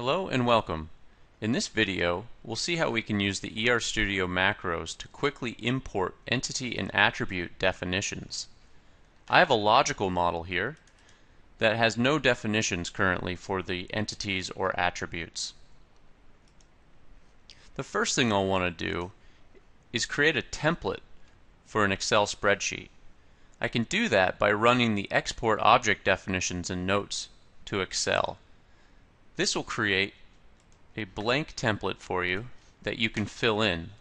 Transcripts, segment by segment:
and welcome. In this video, we'll see how we can use the ER/Studio macros to quickly import entity and attribute definitions. I have a logical model here that has no definitions currently for the entities or attributes. The first thing I'll want to do is create a template for an Excel spreadsheet. I can do that by running the export object definitions and notes to Excel. This will create a blank template for you that you can fill in.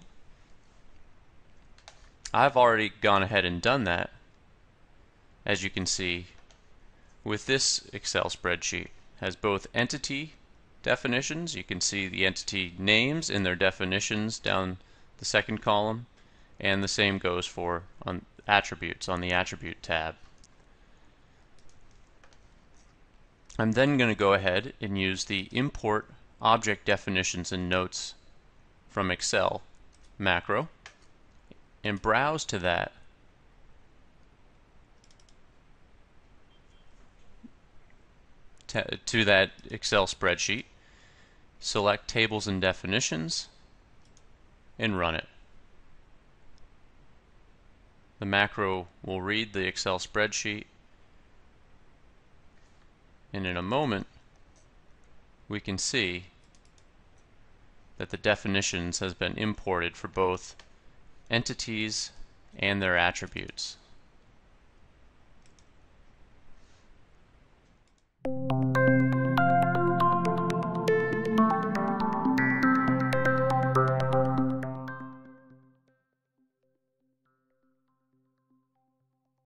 I've already gone ahead and done that, as you can see, with this Excel spreadsheet. It has both entity definitions, you can see the entity names in their definitions down the second column, and the same goes for on attributes on the attribute tab. I'm then going to go ahead and use the import object definitions and notes from Excel macro and browse to that. To that Excel spreadsheet select tables and definitions and run it. The macro will read the Excel spreadsheet and in a moment, we can see that the definitions has been imported for both entities and their attributes.